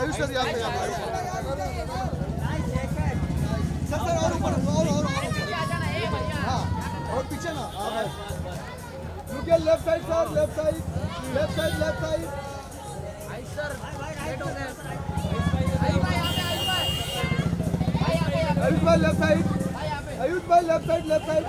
Ayush sir यहाँ पे sir sir, और ऊपर, और और हाँ और पीछे ना। At left side sir left side left side left side Ayush भाई लेफ़्ट साइड आयुष भाई left side left side